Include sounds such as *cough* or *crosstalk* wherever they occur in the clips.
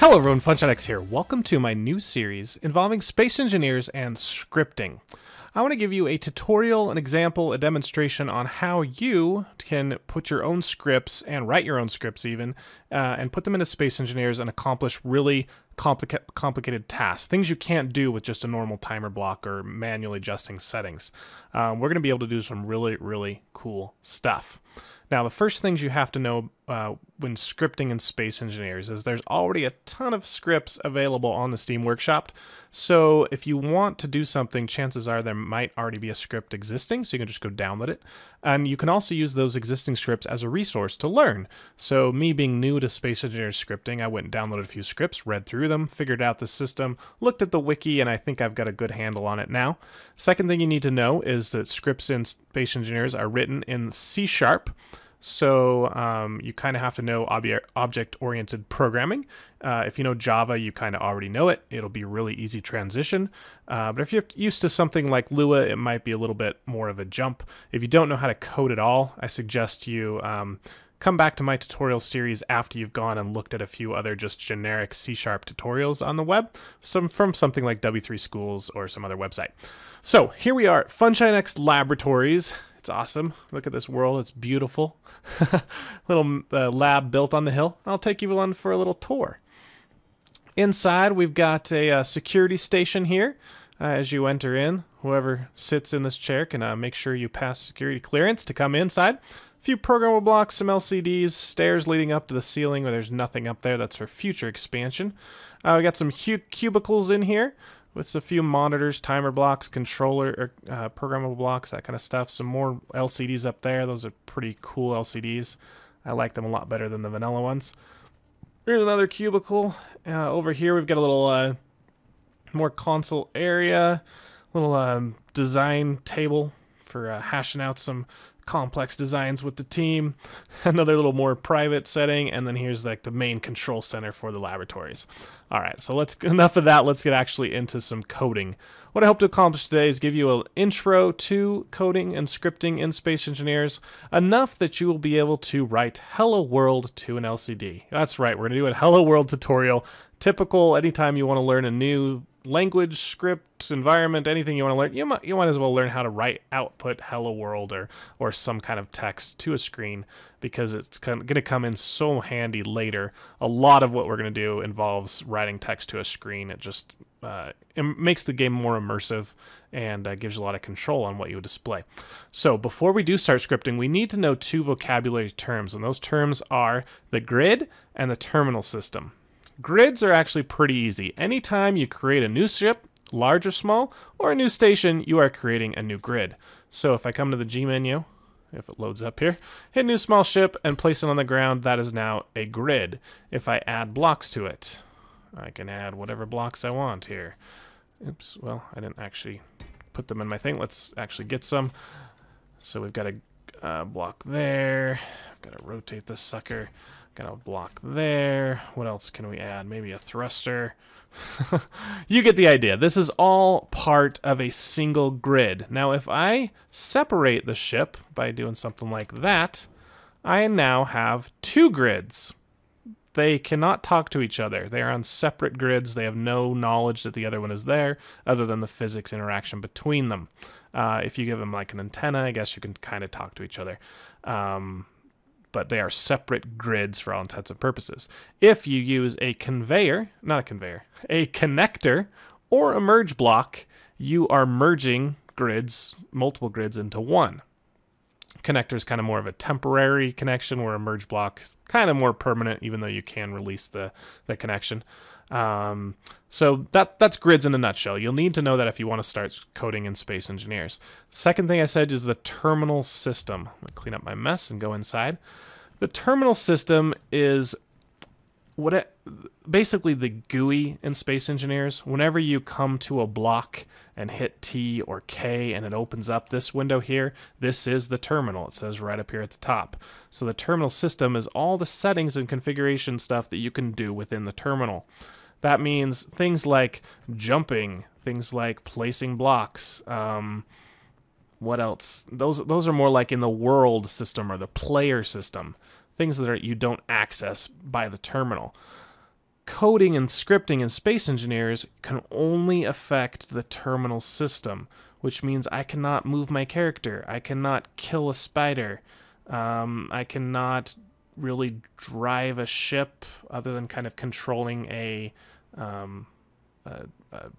Hello everyone, FunShineX here. Welcome to my new series involving space engineers and scripting. I want to give you a tutorial, an example, a demonstration on how you can put your own scripts and write your own scripts even, uh, and put them into space engineers and accomplish really complica complicated tasks, things you can't do with just a normal timer block or manually adjusting settings. Um, we're going to be able to do some really, really cool stuff. Now, the first things you have to know uh, when scripting in Space Engineers is there's already a ton of scripts available on the Steam Workshop. So if you want to do something, chances are there might already be a script existing, so you can just go download it. And you can also use those existing scripts as a resource to learn. So me being new to Space Engineers scripting, I went and downloaded a few scripts, read through them, figured out the system, looked at the wiki, and I think I've got a good handle on it now. Second thing you need to know is that scripts in Space Engineers are written in C Sharp. So um, you kind of have to know object-oriented programming. Uh, if you know Java, you kind of already know it. It'll be really easy transition. Uh, but if you're used to something like Lua, it might be a little bit more of a jump. If you don't know how to code at all, I suggest you um, come back to my tutorial series after you've gone and looked at a few other just generic C-sharp tutorials on the web, some from something like W3 Schools or some other website. So here we are, at FunShineX Laboratories. Awesome. Look at this world. It's beautiful. *laughs* little uh, lab built on the hill. I'll take you on for a little tour. Inside, we've got a uh, security station here. Uh, as you enter in, whoever sits in this chair can uh, make sure you pass security clearance to come inside. A few programmable blocks, some LCDs, stairs leading up to the ceiling where there's nothing up there. That's for future expansion. Uh, we got some cubicles in here with a few monitors, timer blocks, controller, or, uh, programmable blocks, that kind of stuff. Some more LCDs up there. Those are pretty cool LCDs. I like them a lot better than the vanilla ones. Here's another cubicle. Uh, over here we've got a little uh, more console area, little um, design table for uh, hashing out some complex designs with the team, *laughs* another little more private setting, and then here's like the main control center for the laboratories. All right, so let's *laughs* enough of that. Let's get actually into some coding. What I hope to accomplish today is give you an intro to coding and scripting in Space Engineers, enough that you will be able to write Hello World to an LCD. That's right, we're to do a Hello World tutorial. Typical, anytime you want to learn a new language, script, environment, anything you want to learn, you might you might as well learn how to write output hello world or or some kind of text to a screen because it's going to come in so handy later. A lot of what we're going to do involves writing text to a screen. It just uh, it makes the game more immersive and uh, gives you a lot of control on what you display. So before we do start scripting, we need to know two vocabulary terms, and those terms are the grid and the terminal system. Grids are actually pretty easy. Anytime you create a new ship, large or small, or a new station, you are creating a new grid. So if I come to the G menu, if it loads up here, hit new small ship and place it on the ground, that is now a grid. If I add blocks to it, I can add whatever blocks I want here. Oops, well, I didn't actually put them in my thing. Let's actually get some. So we've got a uh, block there. I've got to rotate this sucker. Got a block there. What else can we add? Maybe a thruster. *laughs* you get the idea. This is all part of a single grid. Now, if I separate the ship by doing something like that, I now have two grids. They cannot talk to each other. They are on separate grids. They have no knowledge that the other one is there, other than the physics interaction between them. Uh, if you give them like an antenna, I guess you can kind of talk to each other. Um, but they are separate grids for all intents and purposes. If you use a conveyor, not a conveyor, a connector or a merge block, you are merging grids, multiple grids into one. Connector is kind of more of a temporary connection, where a merge block is kind of more permanent, even though you can release the, the connection. Um, so that that's grids in a nutshell. You'll need to know that if you want to start coding in Space Engineers. Second thing I said is the terminal system. Clean up my mess and go inside. The terminal system is what it, basically the GUI in Space Engineers. Whenever you come to a block and hit T or K and it opens up this window here, this is the terminal. It says right up here at the top. So the terminal system is all the settings and configuration stuff that you can do within the terminal. That means things like jumping, things like placing blocks. Um, what else? Those those are more like in the world system or the player system, things that are, you don't access by the terminal. coding and scripting in Space Engineers can only affect the terminal system, which means I cannot move my character. I cannot kill a spider. Um, I cannot really drive a ship other than kind of controlling a, um, a, a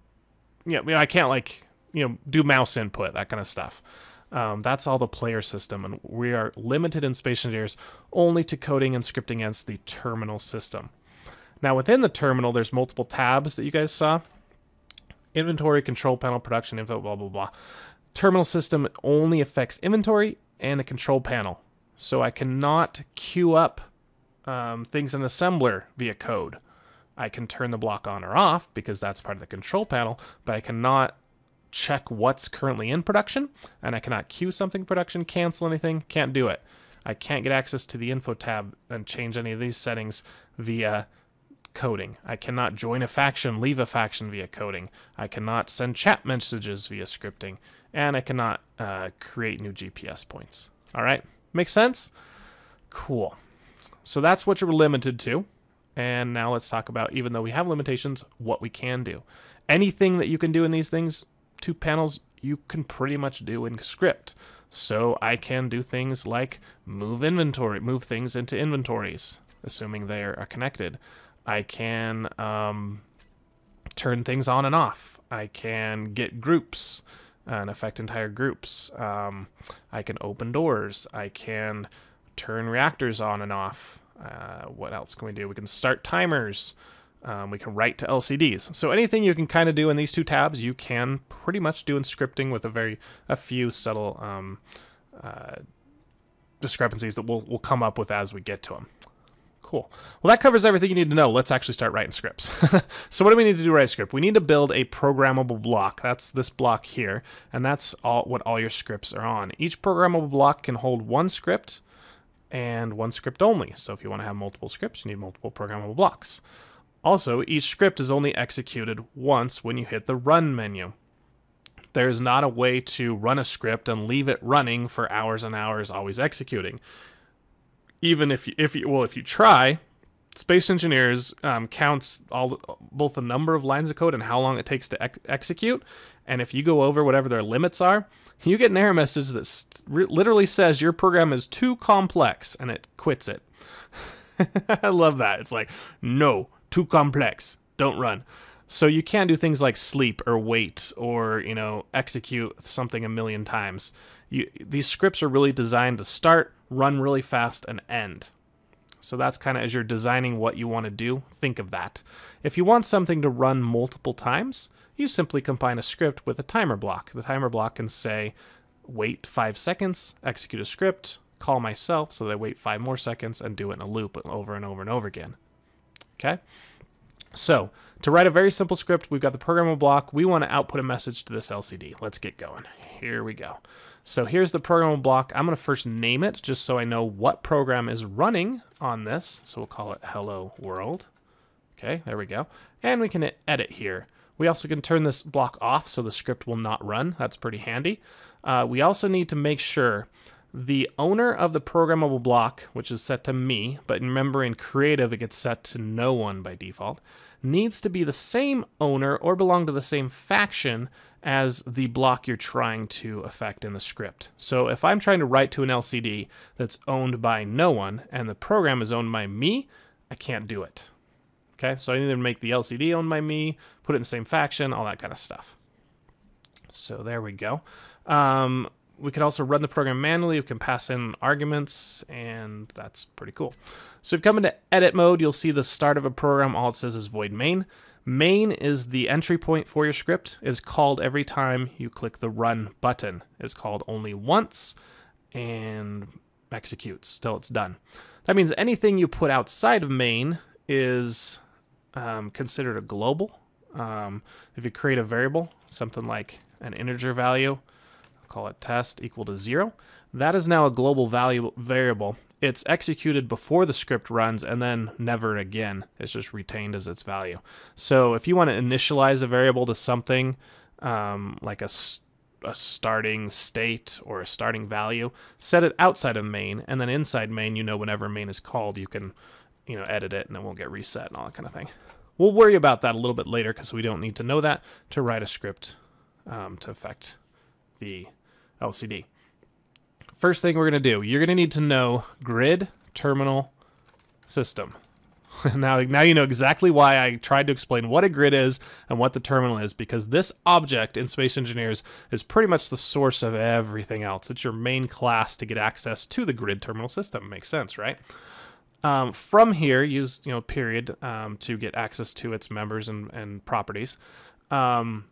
yeah, you know, I can't like you know do mouse input that kind of stuff. Um, that's all the player system, and we are limited in Space Engineers only to coding and scripting against the terminal system. Now, within the terminal, there's multiple tabs that you guys saw. Inventory, control panel, production info, blah, blah, blah. Terminal system only affects inventory and a control panel. So I cannot queue up um, things in assembler via code. I can turn the block on or off because that's part of the control panel, but I cannot check what's currently in production, and I cannot queue something production, cancel anything, can't do it. I can't get access to the info tab and change any of these settings via coding. I cannot join a faction, leave a faction via coding. I cannot send chat messages via scripting, and I cannot uh, create new GPS points. All right, makes sense? Cool. So that's what you're limited to. And now let's talk about, even though we have limitations, what we can do. Anything that you can do in these things, two panels, you can pretty much do in script. So I can do things like move inventory, move things into inventories, assuming they are connected. I can um, turn things on and off. I can get groups and affect entire groups. Um, I can open doors. I can turn reactors on and off. Uh, what else can we do? We can start timers. Um, we can write to LCDs. So anything you can kind of do in these two tabs, you can pretty much do in scripting with a very a few subtle um, uh, discrepancies that we'll, we'll come up with as we get to them. Cool. Well, that covers everything you need to know. Let's actually start writing scripts. *laughs* so what do we need to do to write a script? We need to build a programmable block. That's this block here, and that's all what all your scripts are on. Each programmable block can hold one script and one script only. So if you want to have multiple scripts, you need multiple programmable blocks. Also, each script is only executed once when you hit the run menu. There's not a way to run a script and leave it running for hours and hours, always executing even if you, if you well if you try space engineers um, counts all both the number of lines of code and how long it takes to ex execute. And if you go over whatever their limits are you get an error message that literally says your program is too complex and it quits it. *laughs* I love that. It's like no too complex. Don't run so you can do things like sleep or wait or you know execute something a million times you, these scripts are really designed to start run really fast, and end. So that's kind of as you're designing what you want to do, think of that. If you want something to run multiple times, you simply combine a script with a timer block. The timer block can say, wait five seconds, execute a script, call myself so that I wait five more seconds and do it in a loop over and over and over again. Okay? So, to write a very simple script, we've got the programmable block. We want to output a message to this LCD. Let's get going. Here we go. So here's the programmable block. I'm going to first name it just so I know what program is running on this. So we'll call it hello world. Okay, there we go. And we can edit here. We also can turn this block off so the script will not run. That's pretty handy. Uh, we also need to make sure the owner of the programmable block, which is set to me, but remember in creative it gets set to no one by default, needs to be the same owner or belong to the same faction as the block you're trying to affect in the script. So if I'm trying to write to an LCD that's owned by no one and the program is owned by me, I can't do it. Okay, so I need to make the LCD owned by me, put it in the same faction, all that kind of stuff. So there we go. Um, we can also run the program manually. We can pass in arguments, and that's pretty cool. So if you come into edit mode, you'll see the start of a program. All it says is void main. Main is the entry point for your script. is called every time you click the run button. It's called only once and executes till it's done. That means anything you put outside of main is um, considered a global. Um, if you create a variable, something like an integer value, call it test equal to zero, that is now a global value variable it's executed before the script runs and then never again. It's just retained as its value. So if you want to initialize a variable to something um, like a, a starting state or a starting value, set it outside of main, and then inside main, you know whenever main is called, you can you know edit it and it won't get reset and all that kind of thing. We'll worry about that a little bit later because we don't need to know that to write a script um, to affect the LCD. First thing we're going to do, you're going to need to know grid terminal system. *laughs* now, now you know exactly why I tried to explain what a grid is and what the terminal is, because this object in Space Engineers is pretty much the source of everything else. It's your main class to get access to the grid terminal system. Makes sense, right? Um, from here, use you know period um, to get access to its members and, and properties. Um,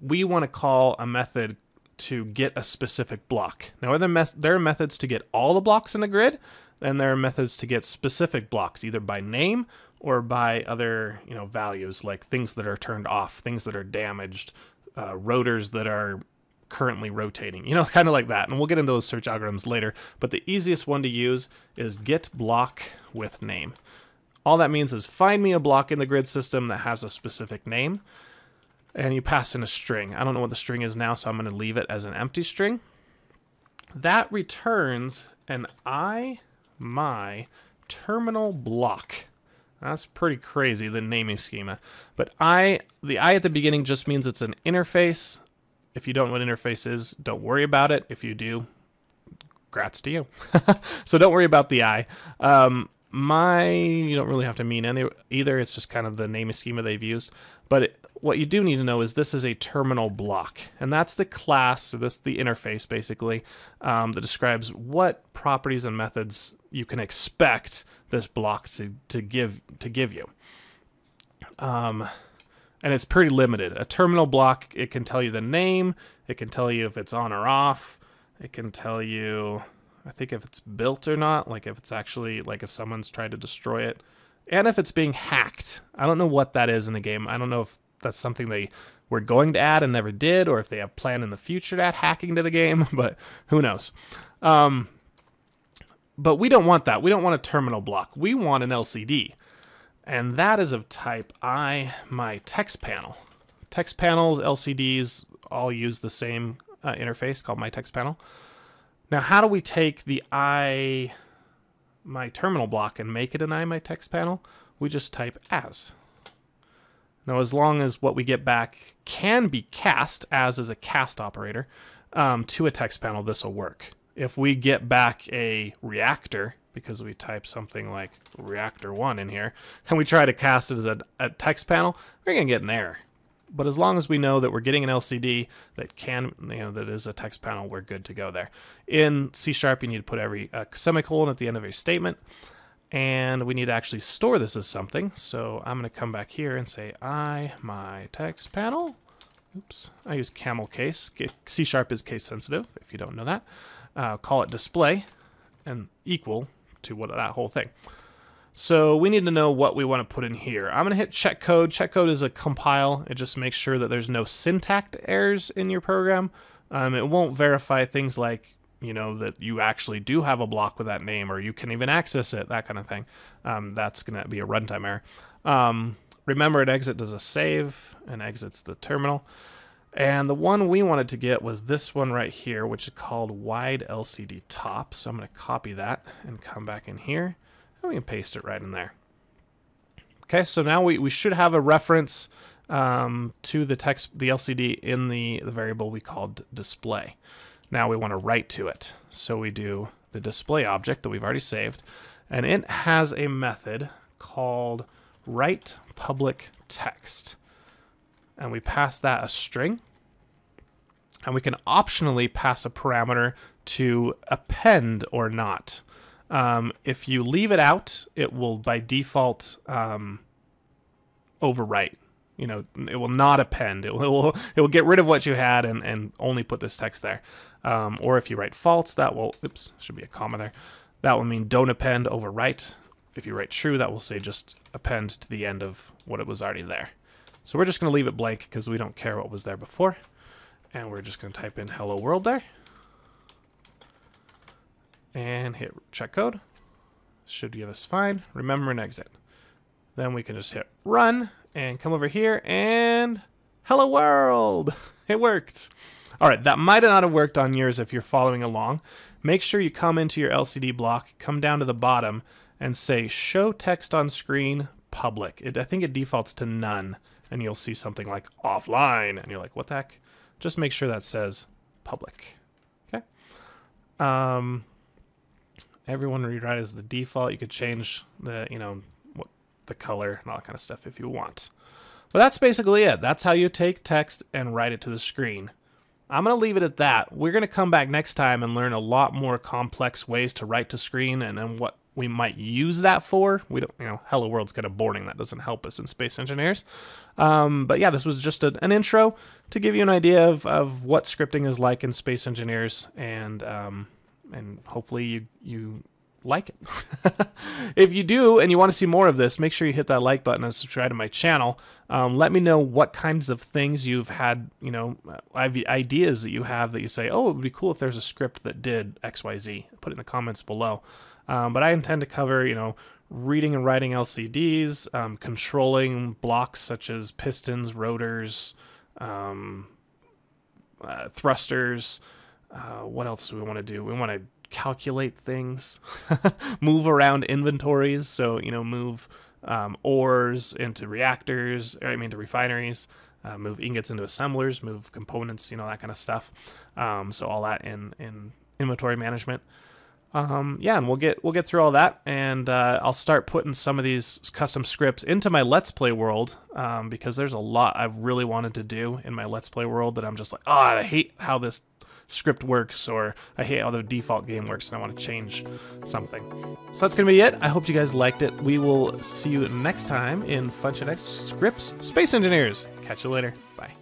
we want to call a method to get a specific block. Now, there, there are methods to get all the blocks in the grid, and there are methods to get specific blocks, either by name or by other you know values, like things that are turned off, things that are damaged, uh, rotors that are currently rotating, you know, *laughs* kind of like that. And we'll get into those search algorithms later. But the easiest one to use is get block with name. All that means is find me a block in the grid system that has a specific name and you pass in a string. I don't know what the string is now, so I'm going to leave it as an empty string. That returns an I, my terminal block. That's pretty crazy, the naming schema. But I, the I at the beginning just means it's an interface if you don't know what interface is, don't worry about it. If you do, grats to you. *laughs* so don't worry about the I. Um, my, you don't really have to mean any either. It's just kind of the naming schema they've used. But it, what you do need to know is this is a terminal block, and that's the class, or this the interface basically, um, that describes what properties and methods you can expect this block to, to give to give you. Um, and it's pretty limited. A terminal block, it can tell you the name, it can tell you if it's on or off, it can tell you, I think if it's built or not, like if it's actually, like if someone's trying to destroy it, and if it's being hacked. I don't know what that is in the game. I don't know if that's something they were going to add and never did, or if they have planned in the future to add hacking to the game, *laughs* but who knows. Um, but we don't want that. We don't want a terminal block. We want an LCD and that is of type I, my text panel. Text panels, LCDs, all use the same uh, interface called my text panel. Now, how do we take the I, my terminal block and make it an I, my text panel? We just type as. Now, as long as what we get back can be cast, as is a cast operator, um, to a text panel, this will work. If we get back a reactor, because we type something like reactor 1 in here, *laughs* and we try to cast it as a, a text panel, we're going to get an error. But as long as we know that we're getting an LCD that can, you know, that is a text panel, we're good to go there. In C Sharp, you need to put every uh, semicolon at the end of your statement, and we need to actually store this as something. So I'm going to come back here and say I, my text panel. Oops, I use camel case. C Sharp is case sensitive, if you don't know that. Uh, call it display and equal to what that whole thing. So we need to know what we want to put in here. I'm going to hit check code. Check code is a compile. It just makes sure that there's no syntax errors in your program. Um, it won't verify things like, you know, that you actually do have a block with that name or you can even access it, that kind of thing. Um, that's going to be a runtime error. Um, remember, an exit does a save and exits the terminal. And the one we wanted to get was this one right here, which is called wide LCD top. So I'm going to copy that and come back in here and we can paste it right in there. Okay, so now we, we should have a reference um, to the text, the LCD in the, the variable we called display. Now we want to write to it. So we do the display object that we've already saved, and it has a method called write public text and we pass that a string. And we can optionally pass a parameter to append or not. Um, if you leave it out, it will by default um, overwrite. You know, it will not append. *laughs* It will, it will, get rid of what you had and, and only put this text there. Um, or if you write false, that will, oops, should be a comma there. That will mean don't append, overwrite. If you write true, that will say just append to the end of what it was already there. So we're just going to leave it blank because we don't care what was there before. And we're just going to type in hello world there. And hit check code. Should give us fine. Remember and exit. Then we can just hit run and come over here and hello world. *laughs* It worked. All right, that might not have worked on yours if you're following along. Make sure you come into your LCD block, come down to the bottom, and say show text on screen public. It, I think it defaults to none, and you'll see something like offline, and you're like, what the heck? Just make sure that says public. Okay. Um, everyone rewrite is the default. You could change the, you know, what the color and all that kind of stuff if you want. But that's basically it. That's how you take text and write it to the screen. I'm going to leave it at that. We're going to come back next time and learn a lot more complex ways to write to screen and, what we might use that for. We don't, you know, Hello World's kind of boring. That doesn't help us in Space Engineers. Um, but yeah, this was just a, an intro to give you an idea of, of what scripting is like in Space Engineers, and um, and hopefully you you like it. *laughs* if you do and you want to see more of this, make sure you hit that like button and subscribe to my channel. Um, let me know what kinds of things you've had, you know, ideas that you have that you say, oh, it would be cool if there's a script that did XYZ. Put it in the comments below. Um, but I intend to cover, you know, reading and writing LCDs, um, controlling blocks such as pistons, rotors, um, uh, thrusters. Uh, what else do we want to do? We want to calculate things, *laughs* move around inventories. So, you know, move um, ores into reactors, I mean, to refineries, uh, move ingots into assemblers, move components, you know, that kind of stuff. Um, so all that in, in inventory management. Um, yeah, and we'll get we'll get through all that, and uh, I'll start putting some of these custom scripts into my Let's Play world um, because there's a lot I've really wanted to do in my Let's Play world that I'm just like, oh, I hate how this script works or I hate how the default game works and I want to change something. So that's going to be it. I hope you guys liked it. We will see you next time in FunshineX Scripts Space Engineers. Catch you later. Bye.